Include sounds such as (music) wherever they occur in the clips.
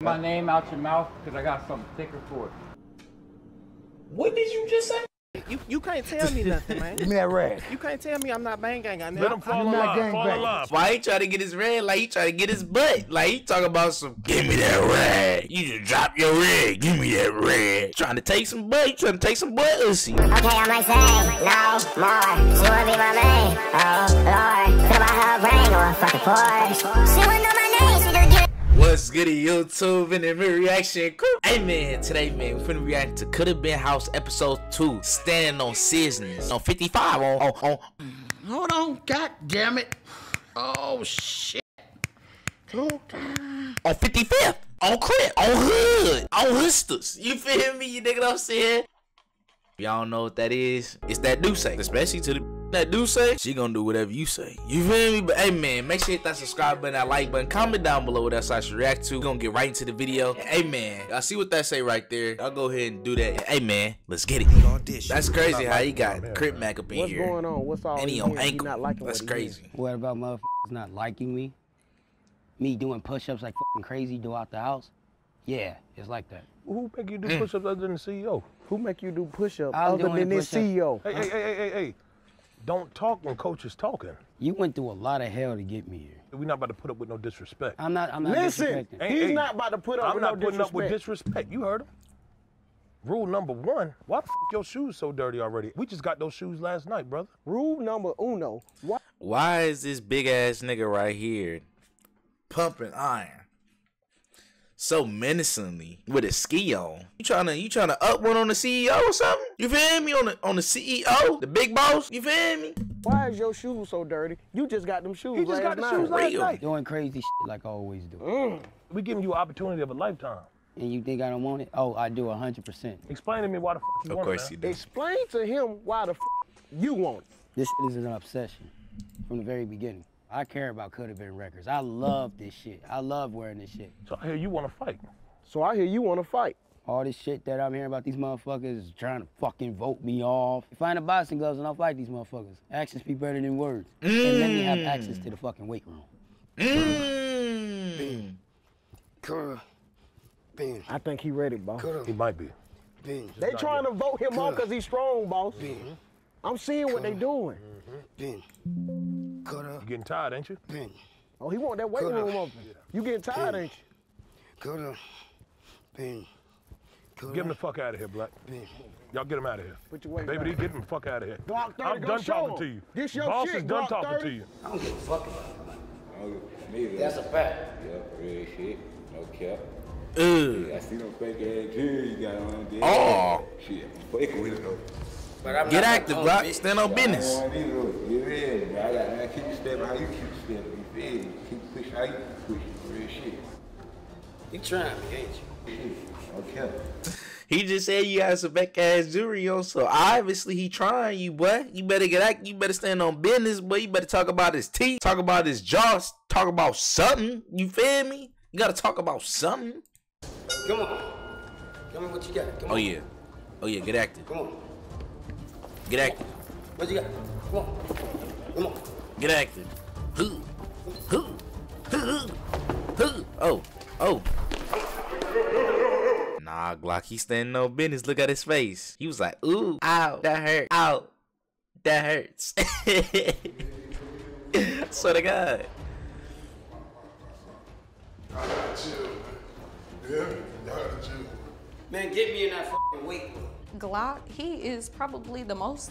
my name out your mouth because I got something thicker for it. What did you just say? You you can't tell me nothing, man. Give me that red. You can't tell me I'm not bang gang. I Let him fall in not line. gang Fall bang. in line. Why he try to get his red? Like he try to get his butt. Like he talk about some. Give me that red. You just drop your red. Give me that red. Trying to take some butt. You trying to take some butt ussy. Okay, I might say no more. She wanna be my main. Oh Lord, fill about her brain or a fucking Porsche. She wanna know my What's good YouTube and in reaction crew? Hey man, today man, we finna react to Could Have Been House episode 2, Standing on Business. On 55 on, on, on Hold on, god damn it. Oh shit. on 55th, on Crip, on Hood, on Hoovers. You feel me? You nigga I'm saying? Y'all know what that is? It's that do say. Especially to the that do say, she gonna do whatever you say. You feel me? But hey man, make sure you hit that subscribe button, that like button, comment down below what else I should react to. we gonna get right into the video. Hey man, I see what that say right there. I'll go ahead and do that. Hey man, let's get it. That's crazy how he got Crip Mac up in What's here. going on? What's all And he he on hearing? He ankle. not liking That's what he crazy. What about motherfuckers not liking me? Me doing push-ups like fucking crazy throughout the house? Yeah, it's like that. Who make you do mm. push-ups other than the CEO? Who make you do push-ups other than the this. CEO? Hey, hey, hey, hey, hey, hey. Don't talk when coach is talking. You went through a lot of hell to get me here. We're not about to put up with no disrespect. I'm not. I'm not Listen, disrespecting. He's hey, not about to put up I'm with not no putting up with disrespect. disrespect. You heard him. Rule number one, why the f your shoes so dirty already? We just got those shoes last night, brother. Rule number uno. Why Why is this big ass nigga right here pumping iron so menacingly with a ski on? You trying to you trying to up one on the CEO or something? You feel me on the on the CEO, the big boss? You feel me? why is your shoes so dirty? You just got them shoes He just last got the night. shoes last Real. night. Doing crazy shit like I always do. Mm. We giving you an opportunity of a lifetime. And you think I don't want it? Oh, I do 100%. Explain to me why the f you Of want course it, you man. do. Explain to him why the f you want it. This is an obsession from the very beginning. I care about Could Have Been Records. I love this shit. I love wearing this shit. So I hear you want to fight. So I hear you want to fight. All this shit that I'm hearing about these motherfuckers trying to fucking vote me off. If I a boxing gloves and I'll fight these motherfuckers. Actions speak better than words. And let me have access to the fucking weight room. Mm. Coulda been, I think he ready, boss. coulda He might be. been, They trying to vote him off because he's strong, boss. been, I'm seeing what they doing. Mm-hmm. been, coulda You getting tired, ain't you? been, Oh, he want that weight room open. You getting tired, ain't you? coulda been, coulda Get him the fuck out of here, Black. Y'all get him out of here. Put your weight Baby, back. D, get him the fuck out of here. Glock 30, I'm done talking him. to you. This your Boss shit, is done Glock talking 30. to you. I don't give a fuck about it. That's That's a fact. Yep, real shit. No cap. Ugh. I see them fake ass jeans you got on there. Oh. Shit, I'm fucking with it though. But I'm Get not active, gonna Block. Stand on I business. don't want these though. Get in, bro. I got I keep stepping how you keep stepping. You feel me? Keep pushing how you push. Real shit. You trying me, ain't you? Shit. No cap. He just said you had some back ass jewelry on, so obviously he trying you, boy. You better get act. You better stand on business, boy. You better talk about his teeth, talk about his jaws, talk about something. You feel me? You gotta talk about something. Come on. come on, what you got. Come Oh on. yeah, oh yeah. Get active. Come on. Get active. What you got? Come on. Come on. Get active. Who? Who? Who? Who? Oh. Oh. Nah, Glock, he standing no business. Look at his face. He was like, ooh, ow, that hurt. Ow, that hurts. (laughs) Swear to God. Man, get me in that fucking weight room. Glock, he is probably the most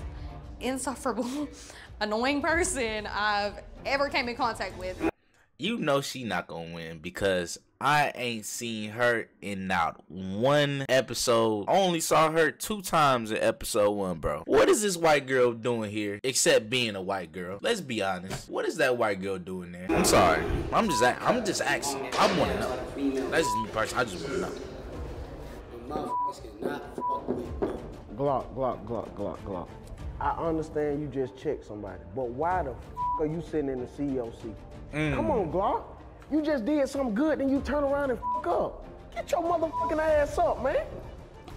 insufferable, (laughs) annoying person I've ever came in contact with. You know she not gonna win because I ain't seen her in not one episode. I only saw her two times in episode one, bro. What is this white girl doing here except being a white girl? Let's be honest. What is that white girl doing there? I'm sorry. I'm just I'm just asking. I want to know. That's just me personally. I just want to know. Motherfuckers cannot fuck with me. Glock, Glock, Glock, Glock, Glock. I understand you just checked somebody, but why the f are you sitting in the CEO seat? Come on, Glock. You just did something good, then you turn around and f up. Get your motherfucking ass up, man.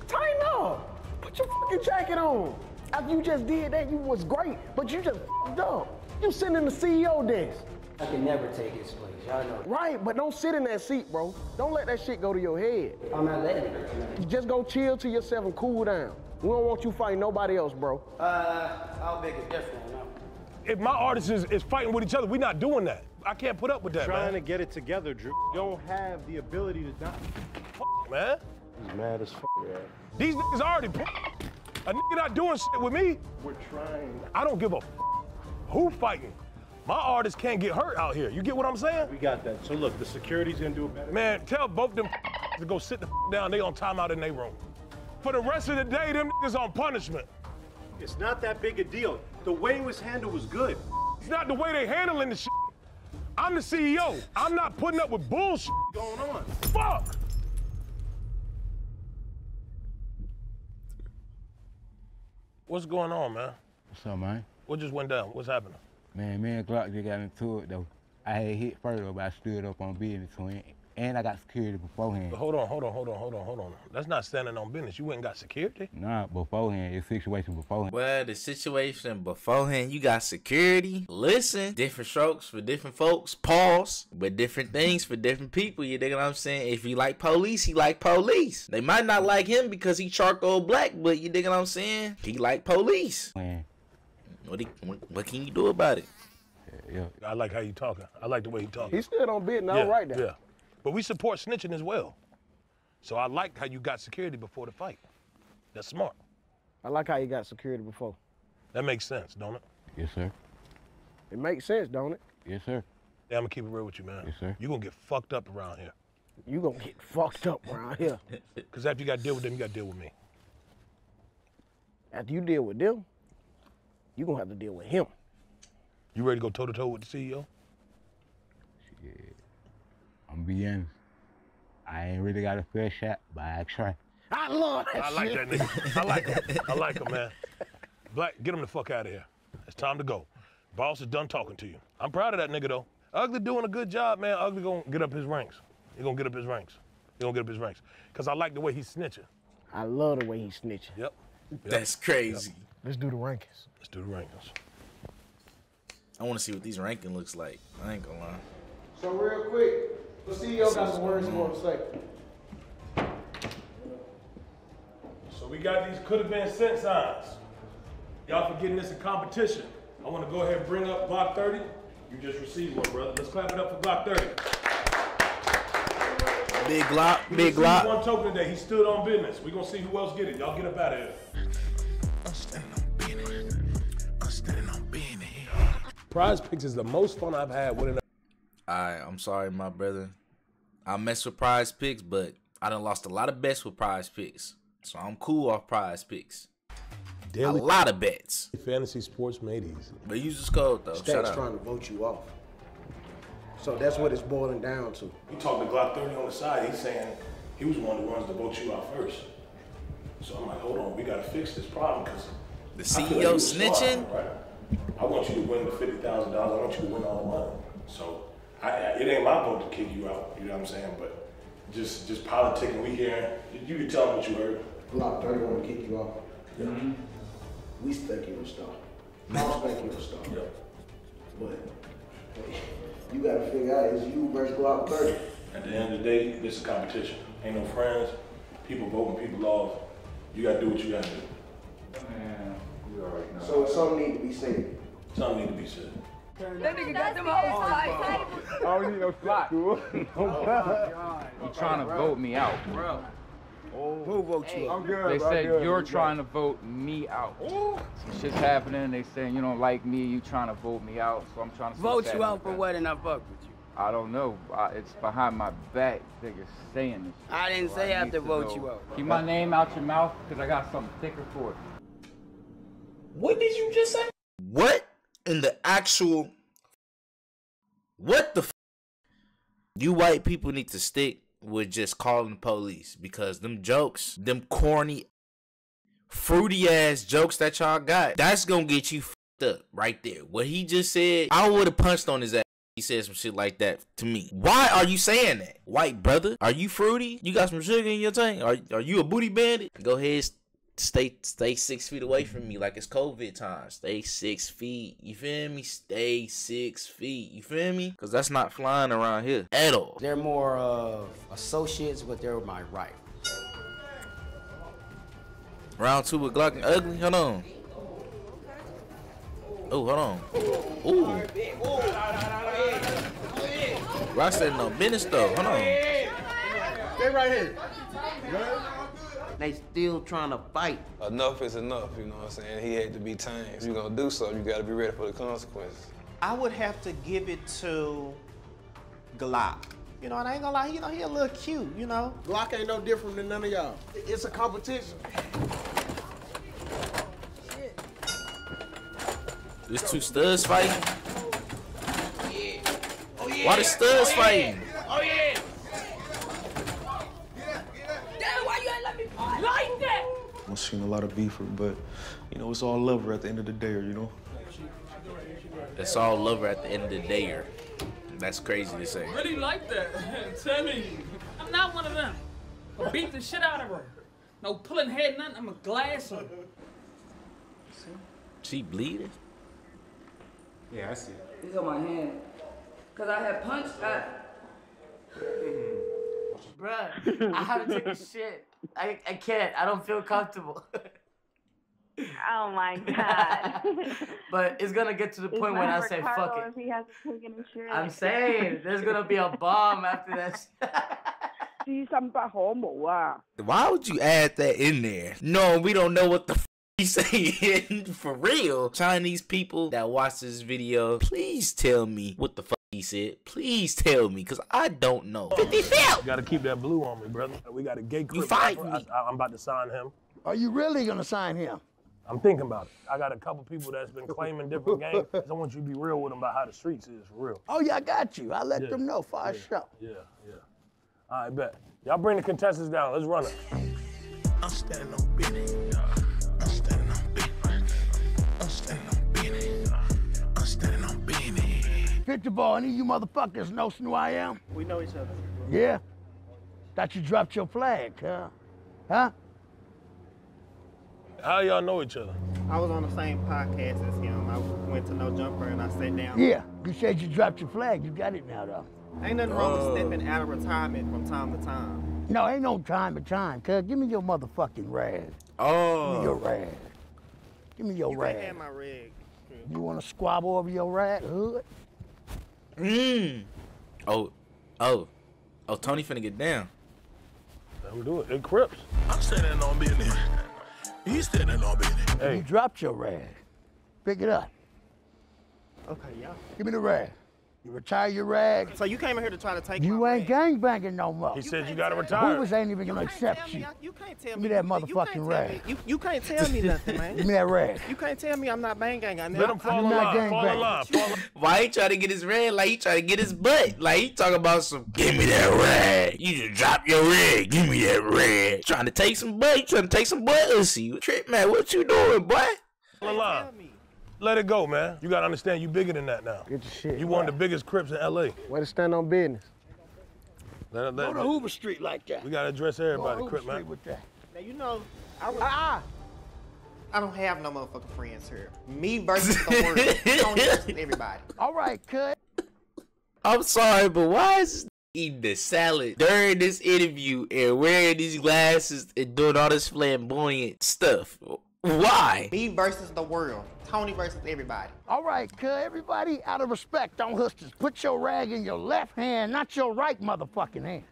Tighten up. Put your fucking jacket on. After you just did that, you was great, but you just f***ed up. You sitting in the CEO desk. I can never take his place. Y'all know. Right, but don't sit in that seat, bro. Don't let that shit go to your head. I'm not letting it. Just go chill to yourself and cool down. We don't want you fighting nobody else, bro. Uh, I'll make it different now. If my artist is, is fighting with each other, we're not doing that. I can't put up with that, Trying man. to get it together, Drew. You don't have the ability to not. man. He's mad as fuck. Yeah. These niggas already. A nigga not doing shit with me. We're trying. I don't give a who fighting. My artists can't get hurt out here. You get what I'm saying? We got that. So look, the security's gonna do a better. Man, tell both them (laughs) to go sit the (laughs) down. They on timeout in their room. For the rest of the day, them (laughs) niggas on punishment. It's not that big a deal. The way it was handled was good. It's not the way they handling the shit. I'm the CEO. I'm not putting up with bullshit Going on. Fuck. What's going on, man? What's up, man? What just went down? What's happening? Man, me and Glock just got into it though. I had hit further, but I stood up on business to him. And I got security beforehand. Hold on, hold on, hold on, hold on, hold on. That's not standing on business. You went and got security? Nah, beforehand, the situation beforehand. Well, the situation beforehand, you got security. Listen, different strokes for different folks. Pause, but different things for different people. You dig what I'm saying? If he like police, he like police. They might not like him because he charcoal black, but you dig what I'm saying? He like police. Man, What, he, what, what can you do about it? yeah. I like how you talking. I like the way he talking. He stood on business, yeah, all right now. Yeah. But we support snitching as well. So I like how you got security before the fight. That's smart. I like how you got security before. That makes sense, don't it? Yes, sir. It makes sense, don't it? Yes, sir. Yeah, I'm gonna keep it real with you, man. Yes, sir. You gonna get fucked up around here. You gonna get fucked up around here. (laughs) Cause after you gotta deal with them, you gotta deal with me. After you deal with them, you gonna have to deal with him. You ready to go toe to toe with the CEO? I'm be honest. I ain't really got a fair shot, but I try. I love that I like shit. that nigga. I like him. I like him, man. Black, get him the fuck out of here. It's time to go. Boss is done talking to you. I'm proud of that nigga though. Ugly doing a good job, man. Ugly gonna get up his ranks. He gonna get up his ranks. He gonna get up his ranks. Cause I like the way he's snitching. I love the way he's snitching. Yep. That's crazy. Let's do the rankings. Let's do the rankings. I want to see what these ranking looks like. I ain't gonna lie. So real quick, the CEO got some words he want to say. So we got these could have been sent signs. Y'all forgetting this a competition. I want to go ahead and bring up Glock 30. You just received one, brother. Let's clap it up for Glock 30. Big Glock, big received Glock. One token today. He stood on business. We're gonna see who else get it. Y'all get up out of here. Prize Picks is the most fun I've had winning. Alright, I'm sorry, my brother. I mess with prize picks, but I done lost a lot of bets with prize picks. So I'm cool off prize picks. Daily a lot of bets. fantasy sports made easy. But use this code though. Shout Stacks out. trying to vote you off. So that's what it's boiling down to. We talked to Glock 30 on the side. He's saying he was one of the ones to vote you out first. So I'm like, hold on, we gotta fix this problem because The CEO snitching? right? I want you to win the fifty thousand dollars. I want you to win all the money. So I, I, it ain't my vote to kick you out. You know what I'm saying? But just just politicking. We here. You can tell them what you heard. Glock 30 want to kick you off. Mm-hmm. We think you're a star. Mouse think you're a star. But hey, you gotta figure out it's you versus Glock 30. At the end of the day, this is competition. Ain't no friends. People voting people off. You gotta do what you gotta do. So something need to be said. Something need to be said. That nigga got them hoes tight. I don't need no slot. (laughs) Oh, oh. You trying to vote me out, bro? Who vote you out? They said you're trying to vote me out. Some shit's happening. They saying you don't like me. You trying to vote me out. So I'm trying to Vote you out for what and I fuck with you. I don't know. I, it's behind my back. Niggas saying this. shit. I didn't So say I have to vote know. you out. Keep my name out your mouth because I got something thicker for it. What did you just say? What in the actual? What the? F- you white people need to stick with just calling the police because them jokes, them corny, fruity ass jokes that y'all got, that's gonna get you up right there. What he just said, I would have punched on his ass. He said some shit like that to me. Why are you saying that, white brother? Are you fruity? You got some sugar in your tank? Are are you a booty bandit? Go ahead, stay stay six feet away from me like it's COVID time. Stay six feet. You feel me? Stay six feet. You feel me? Cause that's not flying around here at all. They're more of associates, but they're my right. Round two with Glock and Ugly. Hold on. Oh, hold on. Ooh. Rocksteady no business though. Hold on. Stay right here. They still trying to fight. Enough is enough, you know what I'm saying? He had to be tamed. If you're gonna do something, you gotta be ready for the consequences. I would have to give it to Glock. You know, and I ain't gonna lie, you know, he a little cute, you know. Glock ain't no different than none of y'all. It's a competition. There's two studs fighting. Oh, oh, Why the studs fighting? Oh yeah. Damn, why you ain't let me fight like that? I've seen a lot of beef, but you know, it's all lover at the end of the day, or you know. It's all lover at the end of the day. That's crazy to say. Really like that. (laughs) Tell me. I'm not one of them. I'll beat the shit out of her. No pulling head, nothing. I'm a glass her. She bleeding? Yeah, I see. He's on my hand. Cause I had punched I mm-hmm. Bruh, I haven't taken shit. I, I can't. I don't feel comfortable. (laughs) oh my (laughs) god. but it's gonna get to the point when I say fuck it. If he has. I'm saying there's gonna be a (laughs) bomb after this. Why would you add that in there? No, we don't know what the he's saying for real. Chinese people that watch this video, please tell me what the fuck he said. Please tell me, cause I don't know. 50 You gotta keep that blue on me, brother. We got a gay crip. fight rapper. I, I'm about to sign him. Are you really gonna sign him? I'm thinking about it. I got a couple people that's been claiming different games. (laughs) I want you to be real with them about how the streets is for real. Oh yeah, I got you. I let Yeah. them know for Yeah. sure. Yeah, yeah. All right, bet. Y'all bring the contestants down. Let's run it. I'm standing on business. I'm standing on business. I'm standing on Picture ball, any of you motherfuckers know who I am? We know each other. Yeah. Thought you dropped your flag, huh? Huh? How y'all know each other? I was on the same podcast as him. I went to No Jumper and I sat down. Yeah. You said you dropped your flag. You got it now, though. Ain't nothing wrong Oh. with stepping out of retirement from time to time. No, ain't no time to time, cuz. Give me your motherfucking rag. Give Oh. me your oh. rag. Give me your You rag. can't have my rag. You want to squabble over your rag, hood? Mmm. Oh, oh, oh, Tony finna get down. Let him do it. It crips. I'm standing on business. He's standing on business. You dropped your rag. Pick it up. Okay, yeah. Give me the rag. You retire your rag. So you came in here to try to take You my ain't gang banging no more. He said you gotta The retire. Hoovers ain't even gonna accept you. You can't tell Give me. me that you can't motherfucking tell rag. me- You, you can't tell me (laughs) nothing, man. Give me that rag. You can't tell me I'm not bang gang. I Let him fall in not line. gang Fall in banging. line. Fall in Why he trying to get his rag? Like he trying to get his butt. Like he talking about some. Give me that rag. You just drop your rag. Give me that rag. Trying to take some butt. You trying to take some butt? Let's see. Trip man, what you doing, boy? Fall in line. Let it go, man. You gotta understand you bigger than that now. Get your shit. You one of the biggest crips in LA. Way to stand on business. Let, Go let, to Hoover Street like that. we gotta address Go to everybody, Hoover crip Street man. with that. Now you know, I was, Ah, I don't have no motherfucking friends here. Me versus the world. (laughs) Tony versus everybody. all right, cut. I'm sorry, but why is eating the salad during this interview and wearing these glasses and doing all this flamboyant stuff? Why? Me versus the world. Tony versus everybody. All right, cut. Everybody, out of respect, on hustlers, put your rag in your left hand, not your right motherfucking hand.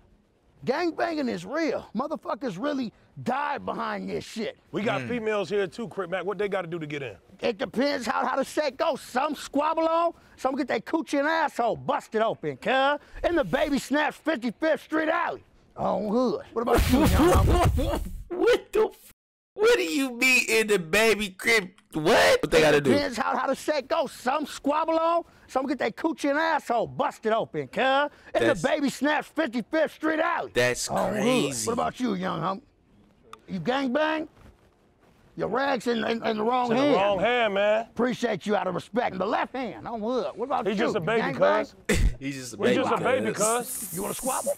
Gang banging is real. Motherfuckers really die behind this shit. We got hmm. females here too, Crip Mac. What they gotta do to get in? It depends how, how the set goes. Some squabble on, some get their coochie and asshole busted open, cuz. In the baby snaps 55th Street Alley. On hood. What about you, young (laughs) what the? F- what do you mean in the baby crib? What? What they gotta do? depends how, how the set goes. Some squabble on, some get their coochie and asshole busted open, cuz. In That's- the baby snaps 55th Street Alley. That's oh, On hood. crazy. What about you, young homie? You gang bang? Your rag's in, in, in the wrong It's in hand. the wrong hand, man. Appreciate you out of respect. In the left hand, on hood. What about you? He's you? just a You baby, gang cuz. (laughs) He's just a He's baby. just a baby, cuz. cuz. You want to squabble?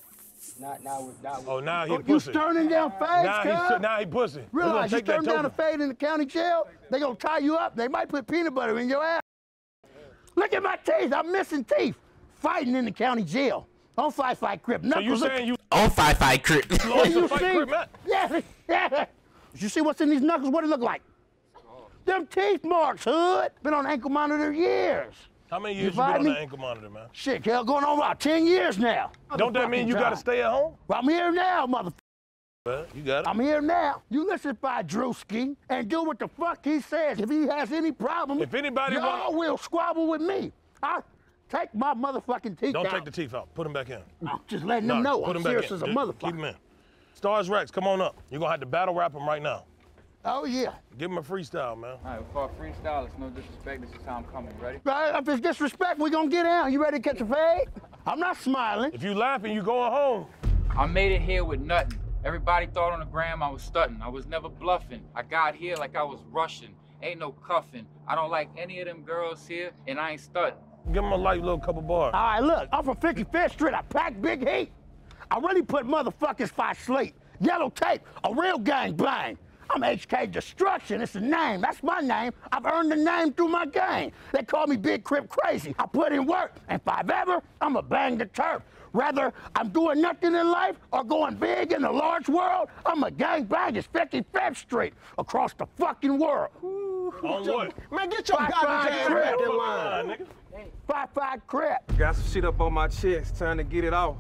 Not now. with- Not with- Oh, now he Oh, you pussy. turning down fades, Now he, cuz? now he pussy. Realize you take turn down a fade in the county jail, they gonna tie you up. They might put peanut butter in your ass. Look at my teeth. I'm missing teeth. Fighting in the county jail. On fight, fight, crip. So you saying you On fight, fight, crip. (laughs) Yeah, you see? Yeah, yeah. You see what's in these knuckles? What it look like? Them teeth marks, hood. Been on ankle monitor years. How many years you, been find on the ankle monitor, man? Shit, hell, going on about 10 years now. Don't that mean you gotta stay at home? time. I'm here now, motherfucker. Well, you got it. I'm here now. You listen by Druski and do what the fuck he says. If he has any problems, If anybody y'all will squabble with me. I'll take my motherfucking teeth out. Don't out. take the teeth out. Put them back in. I'm just letting them know Put I'm them back in. as a Just motherfucker. Keep them in. Stars Rex, come on up. You're gonna have to battle rap him right now. Oh, yeah. Give him a freestyle, man. All right, for a freestyle, it's no disrespect. This is how I'm coming. Ready? Right, if it's disrespect, we gonna get out. You ready to catch a fade? I'm not smiling. If you laughing, you going home. I made it here with nothing. Everybody thought on the gram I was stunting. I was never bluffing. I got here like I was rushing. Ain't no cuffing. I don't like any of them girls here, and I ain't stunting. Give him a light little couple bars. All right, look, I'm from 55th Street. I pack big heat. I really put motherfuckers fight sleep. Yellow tape, a real gang bang. I'm HK Destruction. It's a name. That's my name. I've earned the name through my game. They call me Big Crip Crazy. I put in work, and if I've ever, I'ma bang the turf. Whether I'm doing nothing in life or going big in the large world, I'm a gang bang. It's 55th Street across the fucking world. On what? Man, get your Five, garbage five, ass crip. out that line. Five, five, crip. Got some shit up on my chest, trying to get it off.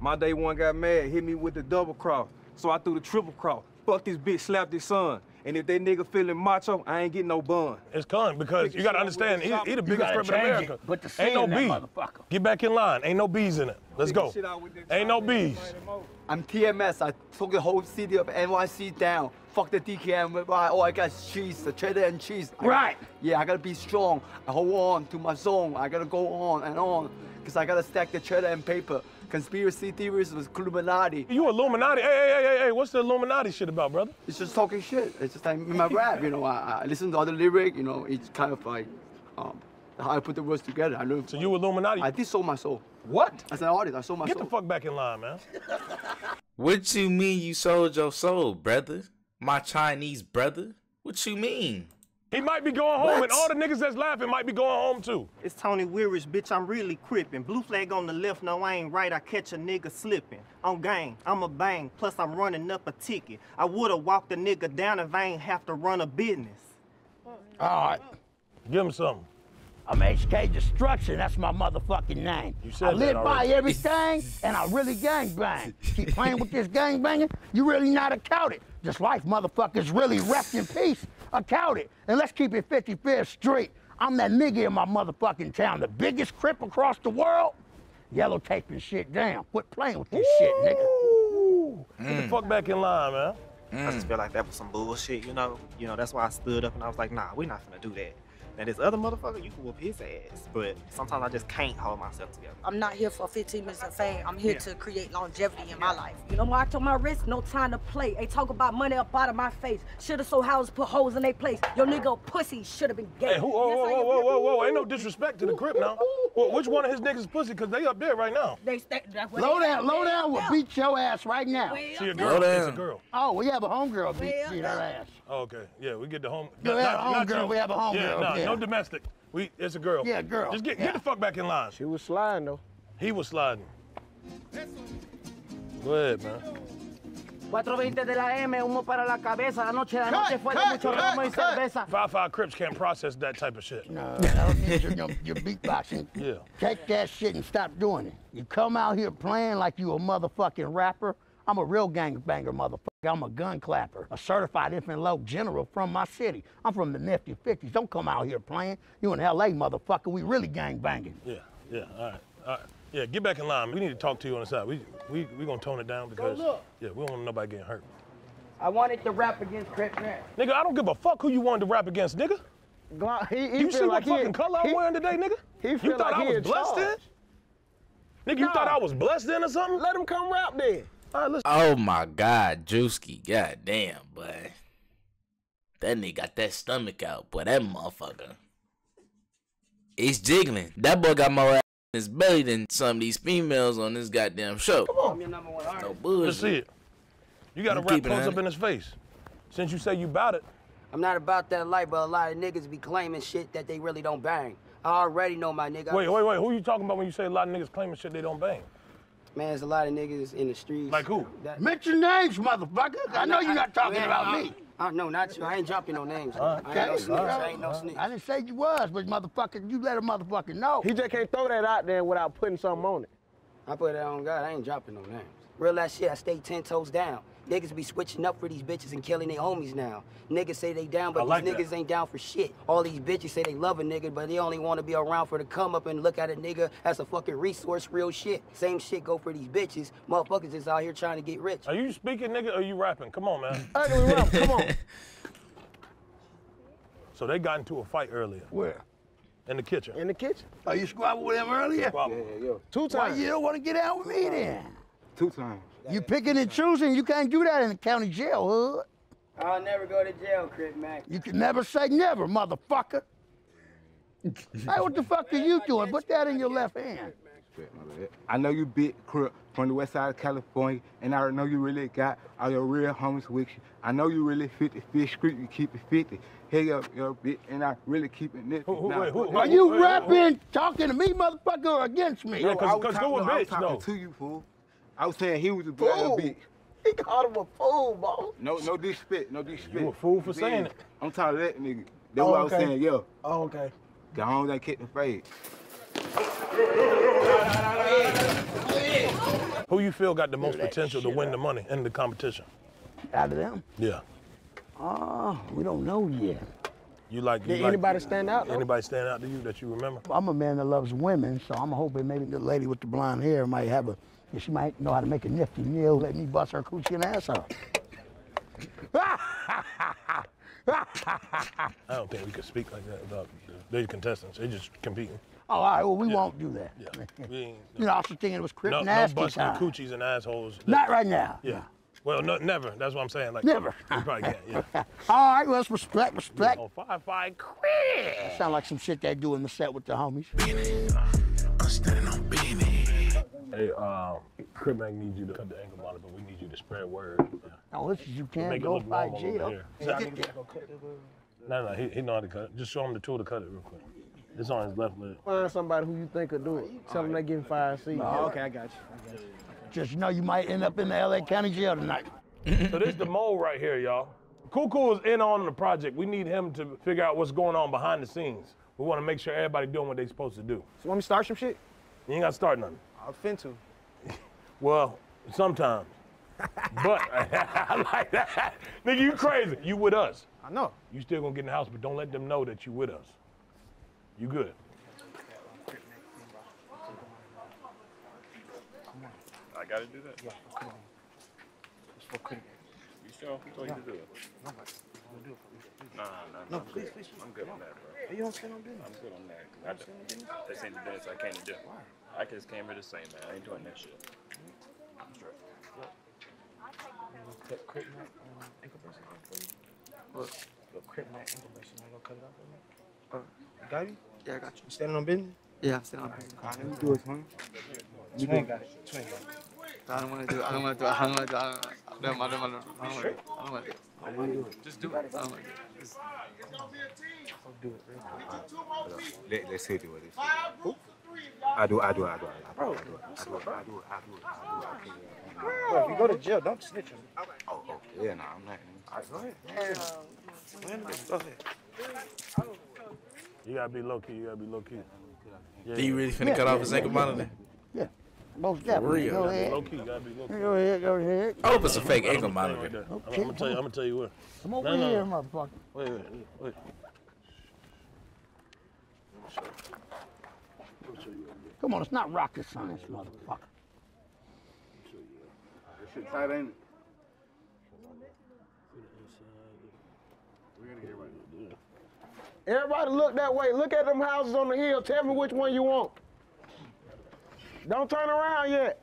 My day one got mad, hit me with the double cross. So I threw the triple cross. Fuck this bitch, slapped his son. And if that nigga feeling macho, I ain't getting no bun. It's con because you gotta understand, he, he the biggest gotta crip in America. it. Put the Ain't no in that B. Get back in line. Ain't no B's in it. Let's go. Ain't no B's. I'm TMS. I took the whole city of NYC down. Fuck the DKM. Why? Oh, I got cheese, the cheddar and cheese. I- Right. yeah, I gotta be strong. I hold on to my zone. I gotta go on and on. Because I gotta stack the cheddar and paper. Conspiracy theories was Illuminati. You Illuminati? Hey, hey, hey, hey, hey, what's the Illuminati shit about, brother? It's just talking shit. It's just like in my rap, you know. I, I listen to other lyric, you know. It's kind of like um, how I put the words together. I know. So you Illuminati? I did sold my soul. What? As an artist, I sold my Get soul. Get the fuck back in line, man. What you mean you sold your soul, brother? My Chinese brother? What you mean? He might be going home, What? and all the niggas that's laughing might be going home too. It's Tony Weirish, bitch. I'm really crippin'. Blue flag on the left, no, I ain't right. I catch a nigga slipping. On gang, I'm a bang. Plus, I'm running up a ticket. I would've walked a nigga down if I ain't have to run a business. All right. Give him something. I'm HK Destruction. That's my motherfucking name. You said I that live by everything, and I really gang bang. Keep playing with this gang banging, you really not accounted. This life, motherfuckers, really wrapped in peace. Accounted. And let's keep it 55th Street. I'm that nigga in my motherfucking town, the biggest crip across the world. Yellow taping shit down. Quit playing with this shit, nigga. Get the mm. fuck back in line, man. Mm. I just feel like that was some bullshit, you know? You know, that's why I stood up and I was like, nah, we're not gonna do that. Now, this other motherfucker, you can whoop his ass. But sometimes I just can't hold myself together. I'm not here for 15 minutes of fame. I'm here to create longevity in my life. You know, watch on my wrist, no time to play. They talk about money up out of my face. Shoulda sold houses, put holes in their place. Your nigga pussy shoulda been gay. Hey, who, whoa, whoa, whoa, whoa, whoa, whoa, ain't no disrespect to the crip now. Well, which one of his niggas pussy? Cause they up there right now. They, stay. that's Low down, low down will beat your ass right now. She a girl. It's a girl. Oh, we have a homegirl beat, beat her ass. Oh, okay. Yeah, we get the home. Yeah, we have a not homegirl. you. We have a Yeah, homegirl, no, yeah. no domestic. We, it's a girl. Yeah, girl. Just get, Yeah. get the fuck back in line. She was sliding though. He was sliding. Go ahead, man. 420 de la M, humo para la cabeza. La noche, la noche fue de mucho cut, romo y cut. cerveza. Five five Crips can't process that type of shit. No, that means you're, you're, you're beatboxing. Yeah. Take that shit and stop doing it. You come out here playing like you a motherfucking rapper. I'm a real gangbanger motherfucker. I'm a gun clapper, a certified infant low general from my city. I'm from the nifty 50s. Don't come out here playing. You in LA, motherfucker. We really gang banging. Yeah, yeah, all right, all right. Yeah, get back in line. We need to talk to you on the side. We we we gonna tone it down because look. yeah, we don't want nobody getting hurt. I wanted to rap against Crip Mac. Nigga, I don't give a fuck who you wanted to rap against, nigga. Glock, he, he you feel see like what he- fucking color I'm wearing today, nigga? He you thought like I was in blessed then? charge. Nigga, you Nah. thought I was blessed then or something? Let him come rap then. All right, listen. Oh my God, Druski. God damn, boy. That nigga got that stomach out, boy. That motherfucker. It's jiggling. That boy got more ass in his belly than some of these females on this goddamn show. Come on, I'm your number one artist. No bullshit. Let's see it. You got a I'm rap keeping up in his face. Since you say you bout it, I'm not about that life, but a lot of niggas be claiming shit that they really don't bang. I already know my nigga. Wait, wait, wait. Who you talking about when you say a lot of niggas claiming shit they don't bang? Man, there's a lot of niggas in the streets. Like who? That, Mention names, motherfucker. I know you're not talking Man, about I- me. I, no, not you. I ain't dropping no names. Uh, I Okay. ain't no snitch. I uh, ain't no snitch. I didn't say you was, but motherfucker, you let a motherfucker know. He just can't throw that out there without putting something on it. I put that on God. I ain't dropping no names. Real ass shit. I stay ten toes down. Niggas be switching up for these bitches and killing their homies now. Niggas say they down, but I like these that. niggas ain't down for shit. All these bitches say they love a nigga, but they only want to be around for the come up and look at a nigga as a fucking resource, real shit. Same shit go for these bitches. Motherfuckers is out here trying to get rich. Are you speaking, nigga, or are you rapping? Come on, man. Ugly rap, come on. (laughs) So they got into a fight earlier. Where? In the kitchen. In the kitchen. Oh, you squabbled with him earlier? Squabble. Two times. Why times. you don't want to get out with me then? Two times. You picking and choosing. You can't do that in the county jail, hood. I'll never go to jail, Crip Mac. You can never say never, motherfucker. (laughs) hey, what the fuck are you doing? Put that in your left hand. I know you big crook from the west side of California, and I know you really got all your real homies with you. I know you really 50 fish street, you keep it 50. Hey, yo, yo, bit, and I really keep it nifty. Who- who- Now, wait, who- what- Are you rapping, talking to me, motherfucker, or against me? No, Yeah, 'cause- I was 'cause talking- who a no, I was bitch, talking though? to you, fool. I was saying he was a Fool. bad bitch. He called him a fool, boss. No, no disrespect, no disrespect. You a fool for saying it. I'm tired of that nigga. That's Oh, what I was saying, yo. Oh, okay. Go home and kick the fade. Who you feel got the most potential to win the money in the competition? Out of them? Yeah. Oh, we don't know yet. You like you Did like- anybody stand out, though? Anybody stand out to you that you remember? I'm a man that loves women, so I'm hoping maybe the lady with the blonde hair might have a, yeah, she might know how to make a nifty meal, let me bust her coochie and ass out. I don't think we could speak like that without these contestants. They just competing. Oh, all right, well, we Yeah. won't do that. Yeah. (laughs) We ain't, You know, I was thinking it was crip no, no busting time. coochies and assholes. Not right now. Yeah. Well, no, never. That's what I'm saying. Like Never. We probably can't. Yeah. (laughs) All right, let's respect, respect. Oh, five, five. That sound like some shit they do in the set with the homies. Hey, um, Crip Mac needs you to cut the angle on it, but we need you to spread word. Oh, this is you can't go look fight normal jail. No, no, he, he know how to cut it. Just show him the tool to cut it real quick. It's on his left leg. Find somebody who you think could do it. Tell them they getting five seats. Oh, okay, I got you. I got you. Just know you might end up in the LA County Jail tonight. so this the mole right here, y'all. Cuckoo is in on the project. We need him to figure out what's going on behind the scenes. We want to make sure everybody doing what they supposed to do. So want me to start some shit? You ain't got to start nothing. I'm to. (laughs) Well, sometimes. but (laughs) I like that. Nigga, you crazy. You with us. I know. You still gonna get in the house, but don't let them know that you with us. You good. I gotta do that? Yeah, come on. It's for cricket. You sure? Who told you to do it? No, but we'll do it for you. Nah, nah, nah. No, please, please, please. I'm good on that, bro. Hey, you don't say no business. I'm good on that. 'cause I You don't business? This ain't the business I came to do. Why? I just came here to say, man, I ain't doing that shit. I'm straight. Cut Crip Mac um, ankle bracelet off for you? What? The Crip Mac ankle bracelet. You gonna cut it off for me? Uh, you got me? Yeah, I got you. You standing on business? Yeah, I'm still on business. Let me do it, son. You Twin do- got it. Twin got it. I don't want to do it. I don't want to do it. I don't want to do it. I don't- Never mind, never mind. I don't want to do it. I don't want to do it. I want to do it. Just do it. Let, let's see it with this. I do, I do, I do, I do. Bro, I do, I do, I do, I do, I do, Bro, if you go to jail, don't snitch on me. Oh, oh, yeah, nah, I'm not. Go ahead. Go ahead. You gotta be low key. You gotta be low key. Yeah, You really finna cut off his ankle monitor? Yeah. Most For definitely. real. Go Gotta ahead. low key. Gotta be low key. Go ahead, go ahead. I hope it's a fake ankle I'm gonna tell you monitor. right there. I'm, I'm gonna tell you. I'm gonna tell you what. Come over No, no, here, motherfucker. Wait, wait, wait. Come on, it's not rocket science, motherfucker. This shit tight, ain't it? Everybody look that way. Look at them houses on the hill. Tell me which one you want. Don't turn around yet.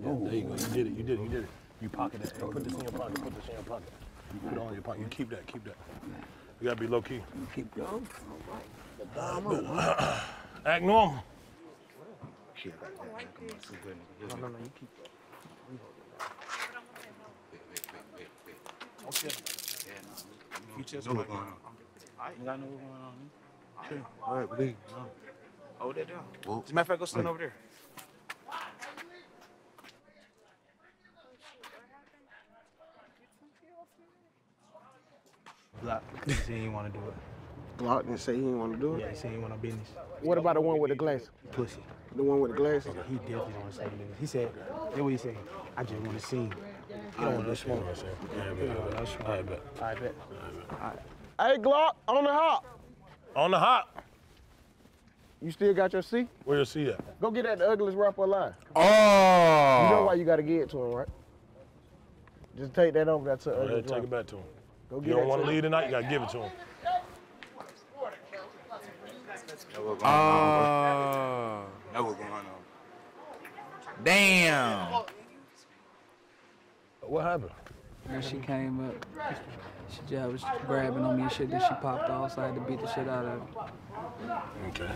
Yeah, there you go. You did it. You did it. You did it. You pocket it. Hey, put this in your pocket. Put this in your pocket. You put it on your pocket. You keep that. Keep that. You gotta be low key. Keep going. (clears throat) Act normal. Shit, like that. man. Come on, some good nigga. No, no, no, you keep that. Okay. You just Know like what's going on. You gotta know what's going on. Sure. All right, believe. No. Oh, Hold that down. Whoa. As a matter of fact, go stand Hey. over there. Block. He said he didn't want to do it. Glock didn't say he didn't want to do it. Yeah, he said he want no business. What about the one with the glass? Pussy. The one with the glasses? He definitely don't want to say business. He said, that's what he said. I just want to see. He don't want no smoke. Yeah, He don't want no smoke. I bet. I bet. Hey, Glock, on the hop. On the hop. You still got your C? Where your C at? Go get that the ugliest rapper alive. Oh. You know why you gotta get it to him, right? Just take that over there to the ugliest take rapper. it back to him. Go You don't want to to lead tonight, you gotta give it to him. Oh. Know what's going on. Damn. What happened? When she came up, she just was grabbing on me and shit. Then she popped off, so I had to beat the shit out of her. Okay.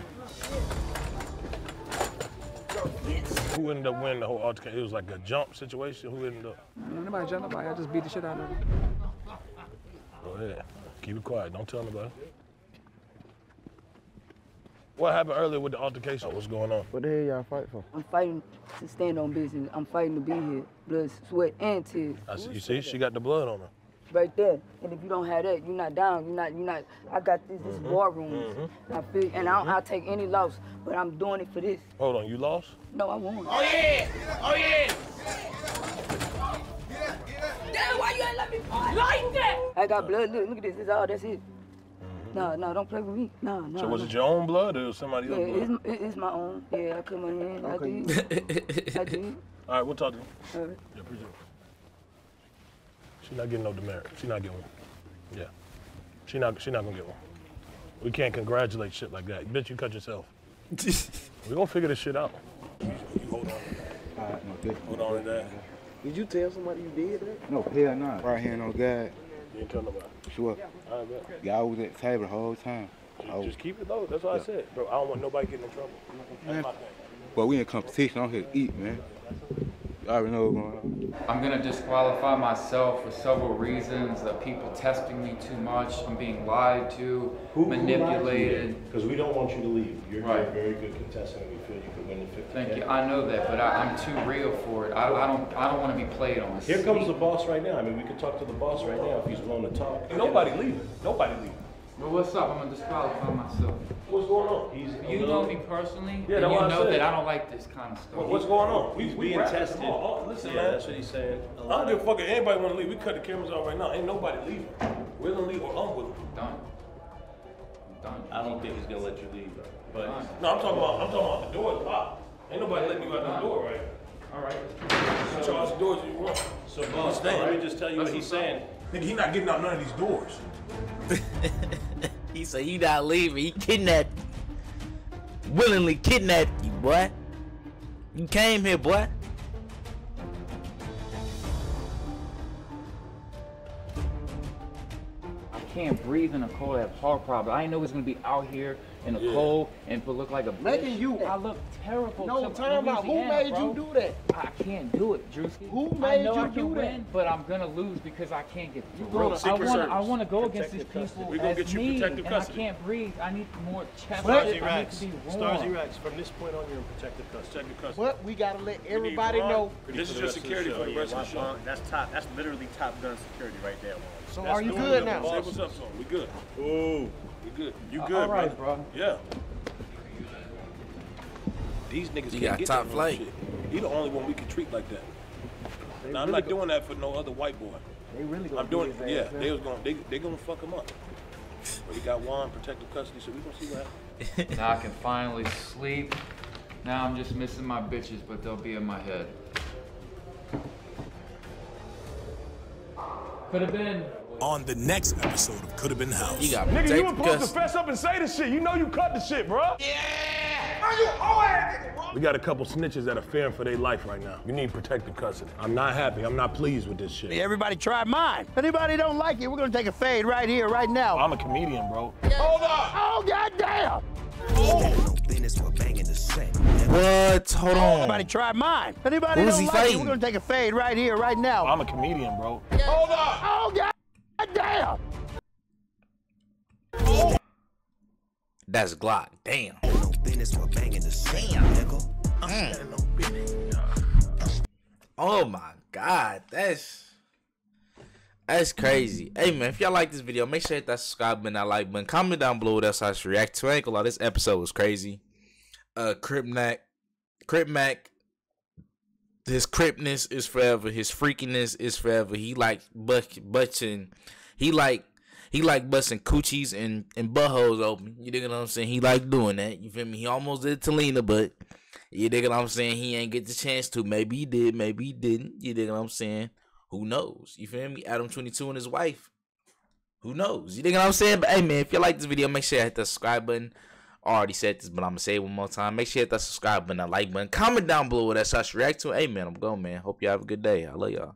Who ended up winning the whole altercation? It was like a jump situation. Who ended up? Nobody jumped nobody. I just beat the shit out of her. Go ahead. Keep it quiet. Don't tell nobody. What happened earlier with the altercation? What's going on? What the hell y'all fight for? I'm fighting to stand on business. I'm fighting to be here. Blood, sweat, and tears. I see, you see, she got the blood on her. Right there. And if you don't have that, you're not down. You're not. You're not. I got this. This Mhm, war rooms. mhm. I feel, and I don't, I'll take any loss, but I'm doing it for this. Hold on, you lost? No, I won. Oh yeah! Oh yeah! Damn, why you ain't let me fight? Like that! I got blood. Look, look at this. This is all. That's it. No, no, don't play with me. No, no. Mm-hmm. So was no. it your own blood or somebody Yeah, else's it's, blood? it- it's my own. Yeah, I put my hand. I did. (laughs) I did. All right, we'll talk to you. All right. Yeah, appreciate it. She's not getting no demerit. She's not getting one. Yeah. She not she not gonna get one. We can't congratulate shit like that. Bitch, you cut yourself. (laughs) we gonna figure this shit out. You hold on. All right, no. Hold on to that. Did you tell somebody you did that? No, hell no. Right here on God. You ain't tell nobody. Sure. All right, bet. Y'all was at the table the whole time. I was- oh. Just keep it low. That's what I said. Bro, I don't want nobody getting in trouble. That's my thing. But we in competition. I'm here to eat, man. You already know what's going on. I'm gonna disqualify myself for several reasons. The people testing me too much. I'm being lied to, manipulated. Because we don't want you to leave. You're Right. a very good contestant. We feel you could win the 50. Thank you. I know that, but I, I'm too real for it. I, I don't. I don't want to be played on. Here comes the boss right now. I mean, we could talk to the boss right now if he's willing to talk. Nobody leaving. Nobody leaving. Well, what's up? I'm gonna disqualify myself. What's going on? He's You know me personally, Yeah, and that's you what I know said. that I don't like this kind of stuff. What- what's going on? We, He's we being rapping. tested. Come on, oh, listen, Yeah, man. that's what he's saying. A I lot don't give a fuck if anybody want to leave. We cut the cameras off right now. Ain't nobody leaving. Willingly or unwillingly. Done. Done. I don't think he's gonna let you leave, but No, I'm talking about. I'm talking about the door's locked. Ain't nobody letting you out the door, right? All right. You charge the doors you want. So, boss, let me just tell you what he's saying. Nigga, he not getting out none of these doors. (laughs) He said he not leaving. He kidnapped you. Willingly kidnapped you, boy. You came here, boy. I can't breathe in the cold. I have heart problem. I didn't know it was gonna be out here in the Yeah. cold and for look like a Making bitch. you- I look terrible. No, to time out. Who made bro. you do that? I can't do it, Druski. Who I made know you I can do that? but I'm gonna lose because I can't get You through. go I want. I want to go against these people custody. We gonna as get you me, protective and custody. I can't breathe. I need more chest. Stars I need Iraqs. to Stars warm. Iraqs. From this point on, you're in protective custody. Protective custody. But we gotta let everybody know. This is your security for the rest of the show. That's top. That's literally top gun security right there. Juan. So That's are you good now? Say what's up, son. We good. Ooh. We good. You Uh, good, all right, brother. Yeah. These niggas You can't got get top flight. Shit. He the only one we can treat like that. They Now, I'm not doing that for no other white boy. They really gonna I'm doing do it. his Yeah, man. they was gonna They they gonna fuck him up. But he got one protective custody, so we gonna see what happens. Now I can finally sleep. Now I'm just missing my bitches, but they'll be in my head. Could have been. On the next episode of Could Have Been House. You got Nigga, you were supposed to fess up and say the shit. You know you cut the shit, bro. Yeah. Are you all? We got a couple snitches that are fearing for their life right now. You need protective custody. I'm not happy. I'm not pleased with this shit. Everybody try mine. Anybody don't like it, we're gonna take a fade right here, right now. I'm a comedian, bro. Hold on! Oh, goddamn! Stand on business. business, we're banging the set. What? Hold on. Anybody try mine? Anybody Who's don't he like it? We're gonna take a fade right here, right now. I'm a comedian, bro. Hold up! Oh god That's Glock. Damn. Oh my god, that's that's crazy. Hey man, if y'all like this video, make sure hit that subscribe button, that like button, comment down below what else I should react to. I ain't gonna lie, this episode was crazy. Uh Crip Mac, Crip Mac, his cripness is forever, his freakiness is forever. He like buck butching, he like he like busting coochies and, and buttholes open. You dig what I'm saying? He like doing that. You feel me? He almost did Talina, but you dig what I'm saying? He ain't get the chance to. Maybe he did, maybe he didn't. You dig what I'm saying? Who knows? You feel me? Adam 22 and his wife. Who knows? You dig what I'm saying? But hey man, if you like this video, make sure you hit the subscribe button. I already said this, but I'm gonna say it one more time. Make sure you hit that subscribe button, that like button. Comment down below what I should react to. Hey man, I'm going, man. Hope you have a good day. I love y'all.